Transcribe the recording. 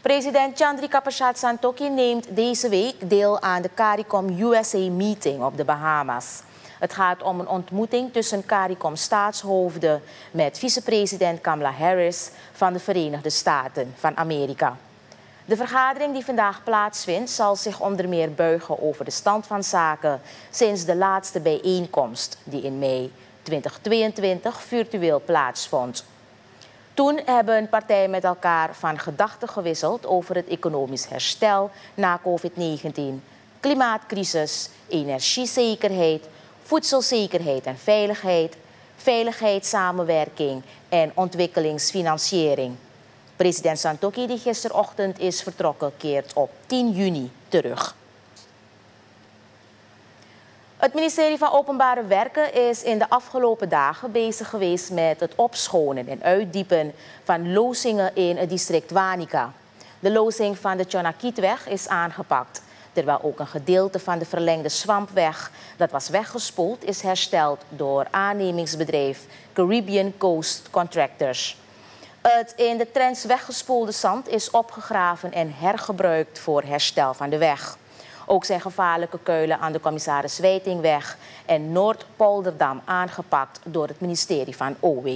President Chandrika Prasad Santokhi neemt deze week deel aan de CARICOM USA-meeting op de Bahamas. Het gaat om een ontmoeting tussen CARICOM staatshoofden met vicepresident Kamala Harris van de Verenigde Staten van Amerika. De vergadering die vandaag plaatsvindt zal zich onder meer buigen over de stand van zaken sinds de laatste bijeenkomst die in mei 2022 virtueel plaatsvond. Toen hebben partijen met elkaar van gedachten gewisseld over het economisch herstel na COVID-19, klimaatcrisis, energiezekerheid, voedselzekerheid en veiligheid, veiligheidssamenwerking en ontwikkelingsfinanciering. President Santokhi, die gisterochtend is vertrokken, keert op 10 juni terug. Het ministerie van Openbare Werken is in de afgelopen dagen bezig geweest met het opschonen en uitdiepen van lozingen in het district Wanica. De lozing van de Tjonakietweg is aangepakt, terwijl ook een gedeelte van de verlengde Swampweg dat was weggespoeld is hersteld door aannemingsbedrijf Caribbean Coast Contractors. Het in de trends weggespoelde zand is opgegraven en hergebruikt voor herstel van de weg. Ook zijn gevaarlijke kuilen aan de commissaris Wijtingweg en Noordpolderdam aangepakt door het ministerie van OW.